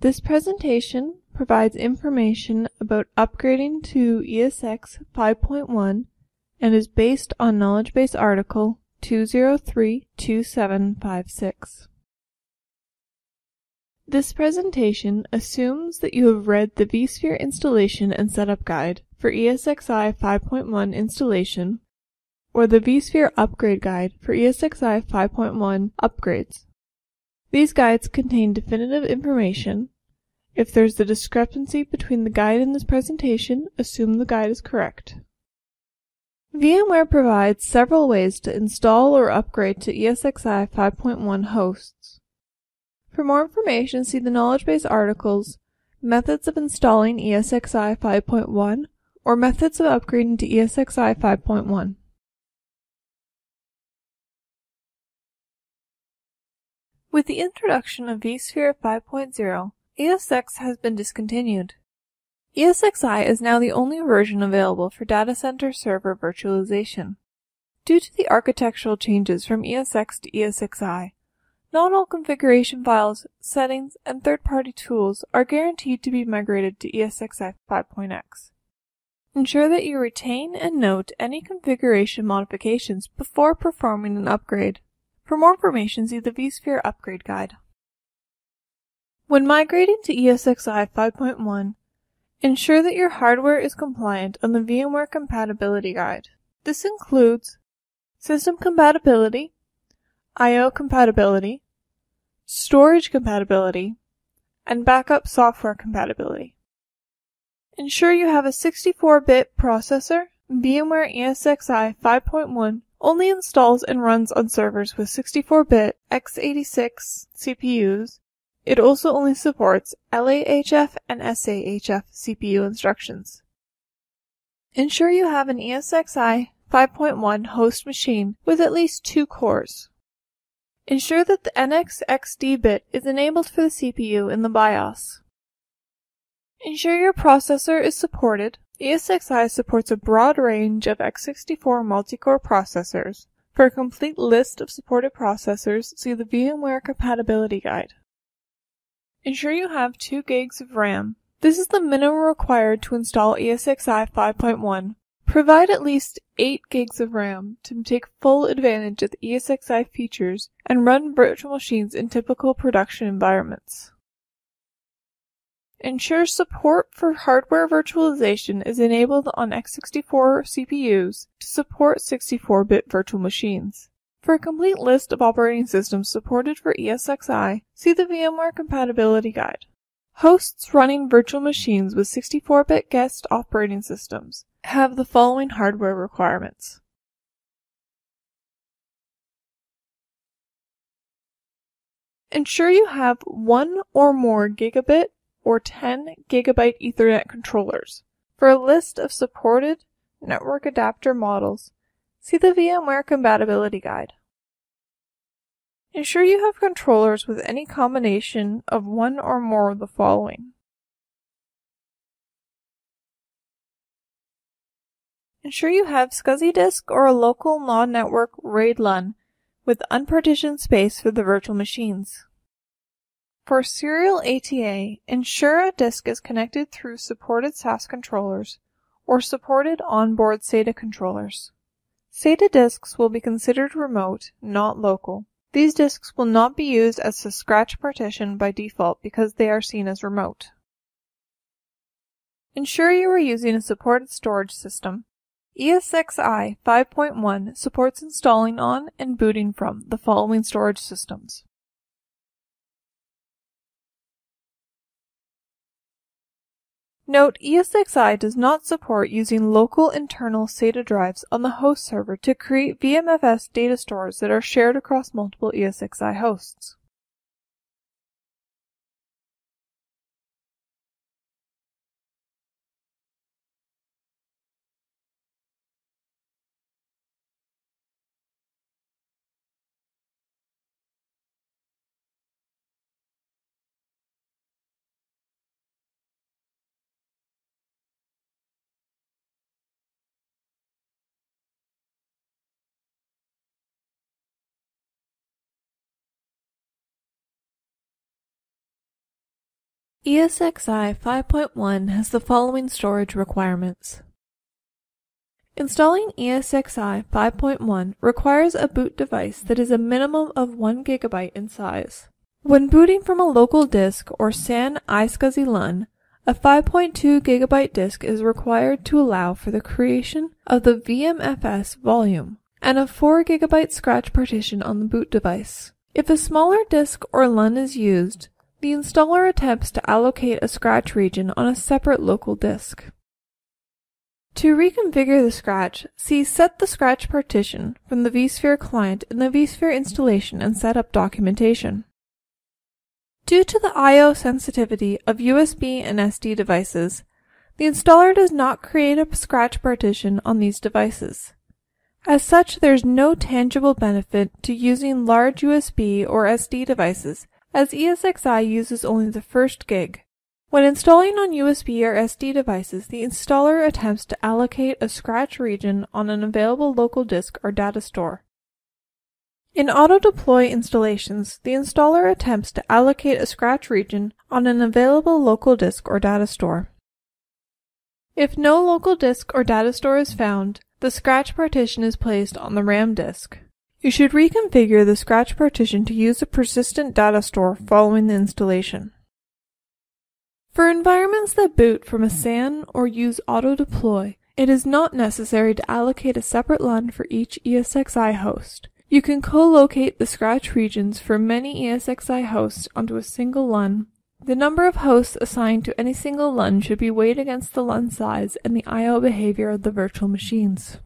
This presentation provides information about upgrading to ESX 5.1 and is based on Knowledge Base article 2032756. This presentation assumes that you have read the vSphere installation and setup guide for ESXi 5.1 installation or the vSphere upgrade guide for ESXi 5.1 upgrades. These guides contain definitive information. If there's a discrepancy between the guide and this presentation, assume the guide is correct. VMware provides several ways to install or upgrade to ESXi 5.1 hosts. For more information, see the knowledge base articles, Methods of installing ESXi 5.1 or Methods of upgrading to ESXi 5.1. With the introduction of vSphere 5.0, ESX has been discontinued. ESXi is now the only version available for data center server virtualization. Due to the architectural changes from ESX to ESXi, not all configuration files, settings, and third-party tools are guaranteed to be migrated to ESXi 5.x. Ensure that you retain and note any configuration modifications before performing an upgrade. For more information, see the vSphere Upgrade Guide. When migrating to ESXi 5.1, ensure that your hardware is compliant on the VMware Compatibility Guide. This includes system compatibility, I.O. compatibility, storage compatibility, and backup software compatibility. Ensure you have a 64-bit processor, VMware ESXi 5.1 only installs and runs on servers with 64-bit x86 CPUs. It also only supports LAHF and SAHF CPU instructions. Ensure you have an ESXi 5.1 host machine with at least two cores. Ensure that the NX-XD bit is enabled for the CPU in the BIOS. Ensure your processor is supported ESXi supports a broad range of x64 multi-core processors. For a complete list of supported processors, see the VMware Compatibility Guide. Ensure you have 2 gigs of RAM. This is the minimum required to install ESXi 5.1. Provide at least 8 gigs of RAM to take full advantage of the ESXi features and run virtual machines in typical production environments. Ensure support for hardware virtualization is enabled on x64 CPUs to support 64-bit virtual machines. For a complete list of operating systems supported for ESXi, see the VMware Compatibility Guide. Hosts running virtual machines with 64-bit guest operating systems have the following hardware requirements. Ensure you have one or more gigabit or 10 gigabit Ethernet controllers. For a list of supported network adapter models, see the VMware Compatibility Guide. Ensure you have controllers with any combination of one or more of the following. Ensure you have SCSI disk or a local non-network RAID LUN with unpartitioned space for the virtual machines. For serial ATA, ensure a disk is connected through supported SAS controllers or supported onboard SATA controllers. SATA disks will be considered remote, not local. These disks will not be used as a scratch partition by default because they are seen as remote. Ensure you are using a supported storage system. ESXi 5.1 supports installing on and booting from the following storage systems. Note ESXi does not support using local internal SATA drives on the host server to create VMFS data stores that are shared across multiple ESXi hosts. ESXi 5.1 has the following storage requirements. Installing ESXi 5.1 requires a boot device that is a minimum of 1 GB in size. When booting from a local disk or SAN iSCSI LUN, a 5.2 GB disk is required to allow for the creation of the VMFS volume and a 4 GB scratch partition on the boot device. If a smaller disk or LUN is used, the installer attempts to allocate a scratch region on a separate local disk. To reconfigure the scratch, see Set the Scratch Partition from the vSphere client in the vSphere installation and setup documentation. Due to the I.O. sensitivity of USB and SD devices, the installer does not create a scratch partition on these devices. As such, there is no tangible benefit to using large USB or SD devices, as ESXi uses only the first gig. When installing on USB or SD devices, the installer attempts to allocate a scratch region on an available local disk or data store. In auto-deploy installations, the installer attempts to allocate a scratch region on an available local disk or data store. If no local disk or data store is found, the scratch partition is placed on the RAM disk. You should reconfigure the scratch partition to use a persistent data store following the installation. For environments that boot from a SAN or use auto-deploy, it is not necessary to allocate a separate LUN for each ESXi host. You can co-locate the scratch regions for many ESXi hosts onto a single LUN. The number of hosts assigned to any single LUN should be weighed against the LUN size and the I.O. behavior of the virtual machines.